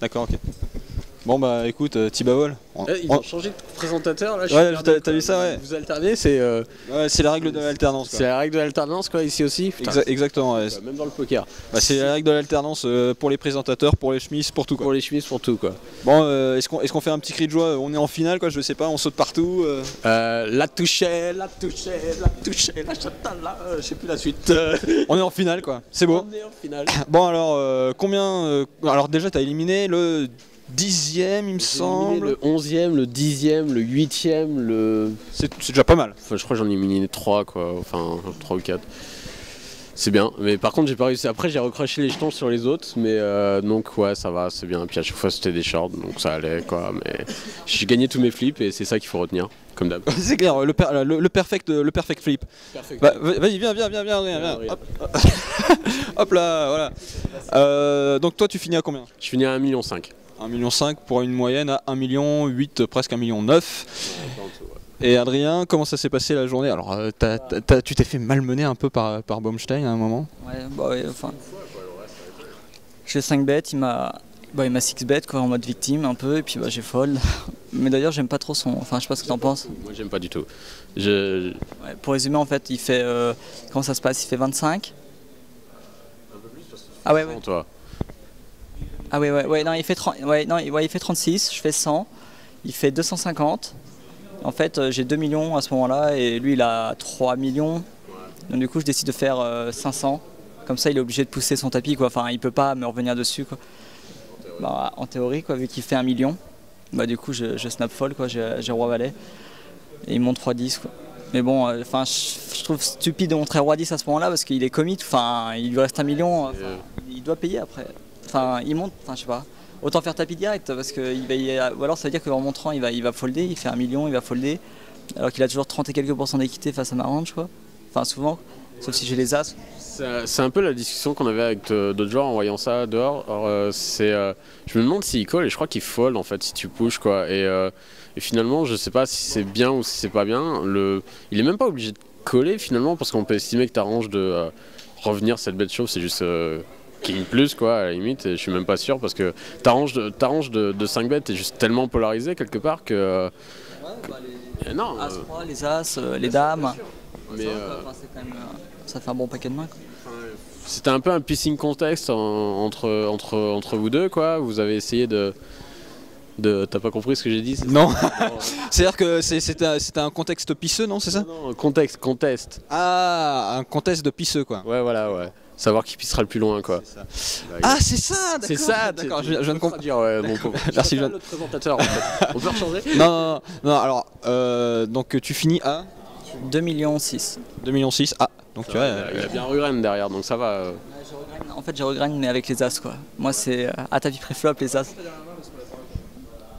D'accord, ok. Bon bah écoute, euh, Tibavol. on- Eh, ils on- ont changé de présentateur là. je Ouais, suis t'as- vu ça, ouais. Vous alternez, c'est euh, ouais, c'est la règle de l'alternance. quoi. c'est la règle de l'alternance quoi ici aussi. Putain, Exa- exactement, ouais. quoi, même dans le poker. Bah, c'est la règle de l'alternance euh, pour les présentateurs, pour les chemises, pour tout quoi. Pour les chemises, pour tout quoi. Bon, euh, est-ce qu'on est qu'on fait un petit cri de joie On est en finale quoi, je sais pas, on saute partout. euh. Euh, la touchée, la touchée, la touchée, la chatala, euh, je sais plus la suite. Euh, On est en finale quoi, c'est beau. On est en finale. Bon alors, euh, combien euh, Alors déjà t'as éliminé le dixième il me semble. Le 11e, le 10e, le 8e, le. C'est déjà pas mal. Enfin, je crois que j'en ai éliminé 3 quoi, enfin 3 ou 4. C'est bien, mais par contre j'ai pas réussi. Après j'ai recroché les jetons sur les autres, mais euh, donc ouais ça va, c'est bien. Puis à chaque fois c'était des shorts, donc ça allait quoi. Mais j'ai gagné tous mes flips et c'est ça qu'il faut retenir, comme d'hab. c'est clair, le, per- le, le perfect, le perfect flip. Bah, vas-y, viens, viens, viens, viens, viens, viens. Hop là, voilà. Euh, donc toi tu finis à combien? Je finis à 1,5 million. 1,5 million pour une moyenne à 1 million 8, presque 1 million 9. Et Adrien, comment ça s'est passé la journée? Alors euh, tu t'es fait malmener un peu par, par Baumstein à un moment? Ouais, bah ouais, enfin. J'ai 5 bêtes, il m'a. Bah, il m'a 6 bêtes quoi en mode victime un peu et puis bah j'ai fold. Mais d'ailleurs j'aime pas trop son. Enfin je sais pas ce que t'en penses. Moi j'aime pas du tout. Je... Ouais, pour résumer en fait il fait. euh, Comment ça se passe? Il fait 25 Ah ouais ouais. Toi. Ah ouais ouais ouais non il fait 30... ouais, il- fait 36, je fais 100, il fait 250. En fait euh, j'ai 2 millions à ce moment-là et lui il a 3 millions. Donc du coup je décide de faire euh, 500. Comme ça il est obligé de pousser son tapis quoi. Enfin il peut pas me revenir dessus quoi. Bah, en théorie quoi vu qu'il fait 1 million. Bah du coup je, snap fold quoi, j'ai roi valet. Et il monte 3-10 quoi. Mais bon, euh, enfin je, je trouve stupide de montrer roi 10 à ce moment-là parce qu'il est commit, enfin il lui reste un million, enfin, il doit payer après. Enfin, il monte, enfin, je sais pas. Autant faire tapis direct parce que va y- ou alors ça veut dire qu'en montrant, il va, il va folder, il fait un million, il va folder, alors qu'il a toujours 30 et quelques pourcents d'équité face à ma range, quoi. Enfin, souvent, sauf si j'ai les as. C'est un peu la discussion qu'on avait avec euh, d'autres joueurs en voyant ça dehors. Euh, c'est, euh, je me demande s'il colle et je crois qu'il fold en fait si tu pushes quoi. Et, euh, et finalement, je sais pas si c'est bien ou si c'est pas bien. Le, il est même pas obligé de coller finalement parce qu'on peut estimer que ta range de revenir cette bête chauve c'est juste euh, king plus quoi à la limite. Et je suis même pas sûr parce que ta range de, ta range de, de 5 bêtes est juste tellement polarisée quelque part que. euh, que- non. As, euh, 3, les as, euh, les dames. mais, euh, Enfin, c'est quand même, ça fait un bon paquet de mains. quoi. C'était un peu un pissing contexte en- entre, entre, entre vous deux, quoi. Vous avez essayé de. de T'as pas compris ce que j'ai dit Non. C'est-à-dire que c'est- c'était un- c'était un contexte pisseux, non C'est ça? Non, contexte, conteste. Ah, un contexte de pisseux quoi. Ouais, voilà, ouais. Savoir qui pissera le plus loin, quoi. Ah, c'est ça, d'accord. c'est ça, D'accord, je, je viens de comprendre. ouais, mon pauvre. Merci, Je je- préfère l'autre présentateur, en fait. On peut rechanger Non, non, non, non, alors, euh, donc tu finis à 2 millions 6. 2 millions 6. Ah, donc tu vois. euh, Il y a bien Rugren derrière, donc ça va. euh. En fait, je regraine, mais avec les as, quoi. Moi, c'est euh, à tapis pré-flop, les as.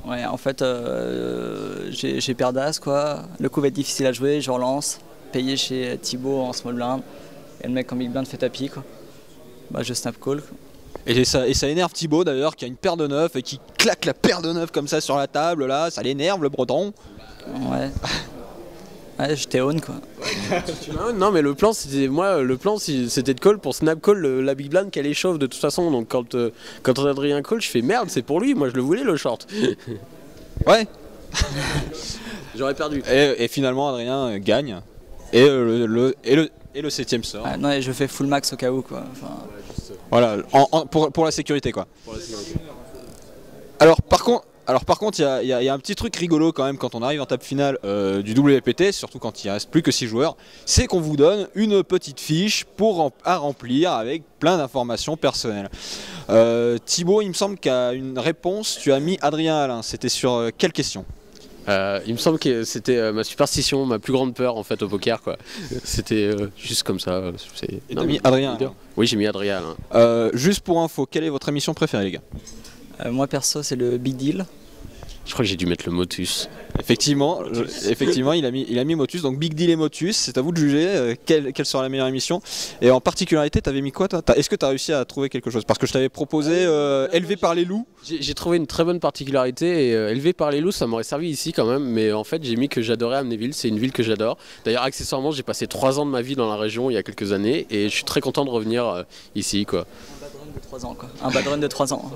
Ouais, en fait, euh, j'ai j'ai paire d'as, quoi. Le coup va être difficile à jouer, je relance. Payé chez Thibaut en small blind. Et le mec en big blind fait tapis, quoi. Bah, je snap call. quoi. Et ça, et ça énerve Thibaut d'ailleurs, qui a une paire de neuf et qui claque la paire de neuf comme ça sur la table là, ça l'énerve le breton. Ouais. Ouais, j'étais on, quoi. Non, mais le plan, c'était moi, le plan, c'était de call pour snap call le- la big blind qu'elle échauffe de toute façon. Donc quand euh, quand on Adrien call, je fais merde, c'est pour lui. Moi, je le voulais le short. Ouais. J'aurais perdu. Et, et finalement Adrien euh, gagne. Et euh, le, le- et le et le septième sort. Ouais, non, et je fais full max au cas où, quoi. Enfin, Voilà, en- en- pour, pour la sécurité quoi. Alors par contre, alors par contre, il y a, il y a- il y a un petit truc rigolo quand même quand on arrive en table finale euh, du WPT, surtout quand il reste plus que 6 joueurs, c'est qu'on vous donne une petite fiche pour rem- à remplir avec plein d'informations personnelles. Euh, Thibaut, il me semble qu'à une réponse, tu as mis Adrien Alain. C'était sur euh, quelle question? Euh, il me semble que c'était euh, ma superstition, ma plus grande peur en fait au poker quoi. C'était euh, juste comme ça. c'est- Et non, t'as mis mais- Adrien. Oui, j'ai mis Adrien. hein. Euh, juste pour info, quelle est votre émission préférée, les gars? Euh, moi, perso, c'est le big deal. Je crois que j'ai dû mettre le Motus. Effectivement, je- effectivement, il a mis, il a mis Motus. Donc Big Deal et Motus, c'est à vous de juger euh, quelle, quelle sera la meilleure émission. Et en particularité, t'avais mis quoi toi Est-ce que tu as réussi à trouver quelque chose? Parce que je t'avais proposé euh, élevé par les loups. J'ai trouvé une très bonne particularité et euh, élevé par les loups, ça m'aurait servi ici quand même. Mais en fait, j'ai mis que j'adorais Amnéville. C'est une ville que j'adore. D'ailleurs, accessoirement, j'ai passé trois ans de ma vie dans la région il y a quelques années et je suis très content de revenir euh, ici quoi. de 3 ans quoi. Un bad run de 3 ans.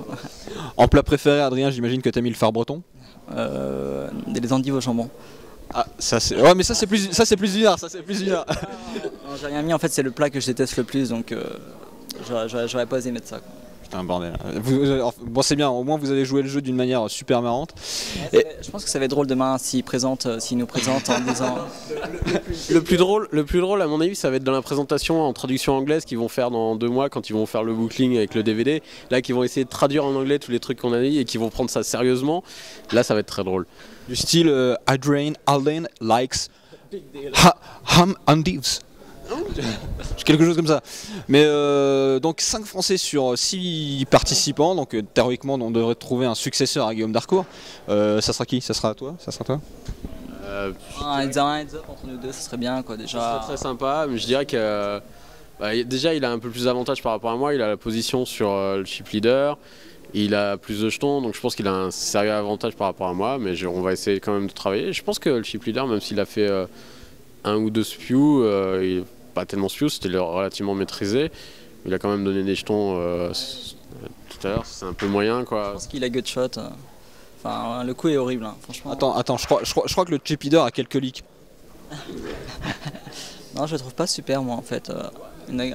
En plat préféré, Adrien, j'imagine que t'as mis le phare breton? Euh, des endives au jambon. Ah, ça c'est. Ouais, mais ça c'est plus, ça c'est plus heure, ça c'est plus heure. Non, j'ai rien mis, en fait c'est le plat que je déteste le plus donc euh, j'aurais pas osé mettre ça. quoi. Putain, bordel. Vous- bon, c'est bien, au moins vous avez joué le jeu d'une manière super marrante. Je pense que ça va être drôle demain s'il présente, euh, s'il nous présente en disant Le plus drôle, le plus drôle à mon avis, ça va être dans la présentation en traduction anglaise qu'ils vont faire dans deux mois quand ils vont faire le bookling avec le DVD. Là, qu'ils vont essayer de traduire en anglais tous les trucs qu'on a dit et qu'ils vont prendre ça sérieusement. Là, ça va être très drôle. Du style euh, Adrian Allen likes ha ham endives. Quelque chose comme ça. Mais euh, donc 5 Français sur 6 participants, donc euh, théoriquement on devrait trouver un successeur à Guillaume Darcourt. Euh, ça sera qui? Ça sera toi? Ça sera toi? Euh, un heads up, un heads up entre nous deux, ça serait bien quoi déjà. très sympa, mais je dirais que bah, déjà il a un peu plus d'avantages par rapport à moi. Il a la position sur euh, le chip leader, il a plus de jetons, donc je pense qu'il a un sérieux avantage par rapport à moi. Mais je- on va essayer quand même de travailler. Je pense que le chip leader, même s'il a fait euh, un ou deux spews, euh, il est pas tellement spews, c'était relativement maîtrisé. Il a quand même donné des jetons euh, tout à l'heure, c'est un peu moyen Je quoi. pense qu'il a gutshot. euh. Enfin le coup est horrible hein, franchement. Attends, attends, je crois, je, crois, je crois que le chip leader a quelques leaks. Non je le trouve pas super moi en fait. euh.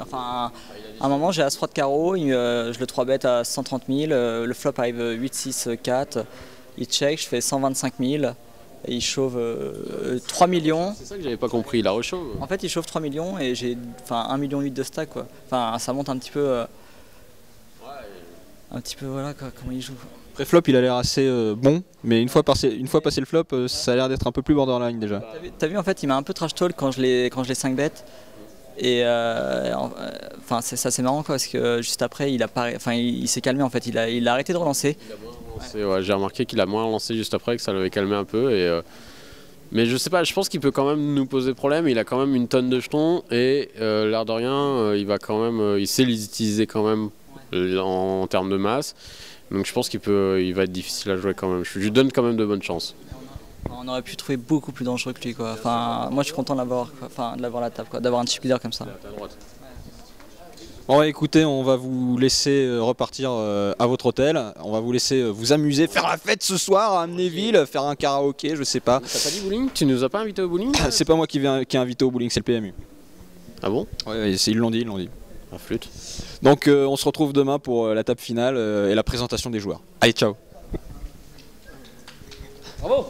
Enfin à un moment j'ai As-3 de carreau, euh, je le 3 bet à 130 000, euh, le flop arrive 8, 6, 4, il check, je fais 125 000 et il chauffe euh, 3 millions. C'est ça que j'avais pas compris, il a rechaud. En fait, il chauffe 3 millions et j'ai enfin 1 million 8 de stack quoi. Enfin, ça monte un petit peu euh, un petit peu voilà quoi, comment il joue. Pré-flop il a l'air assez euh, bon, mais une fois, passé, une fois passé le flop, euh, ça a l'air d'être un peu plus borderline déjà. T'as vu, en fait, il m'a un peu trash talk quand je l'ai quand je l'ai 5 bet et euh, en- euh, enfin c'est ça c'est marrant quoi parce que juste après il a pas enfin il, il s'est calmé en fait, il a il a arrêté de relancer. Ouais, J'ai remarqué qu'il a moins lancé juste après, que ça l'avait calmé un peu. Et, euh, mais je sais pas, je pense qu'il peut quand même nous poser problème. Il a quand même une tonne de jetons et euh, l'air de rien, euh, il va quand même, euh, il sait les utiliser quand même en, en termes de masse. Donc je pense qu'il peut, il va être difficile à jouer quand même. Je lui donne quand même de bonnes chances. On aurait pu trouver beaucoup plus dangereux que lui quoi. Enfin, moi je suis content de l'avoir quoi. enfin de l'avoir à la table d'avoir un chip leader comme ça. Bon, ouais, écoutez, on va vous laisser euh, repartir euh, à votre hôtel. On va vous laisser euh, vous amuser, faire la fête ce soir à Amnéville, faire un karaoké, je sais pas. T'as pas dit bowling? Tu nous as pas invité au bowling? C'est pas moi qui, qui ai invité au bowling, c'est le PMU. Ah bon? Ouais, ils l'ont dit, ils l'ont dit. La flûte. Donc euh, on se retrouve demain pour euh, la table finale euh, et la présentation des joueurs. Allez, ciao Bravo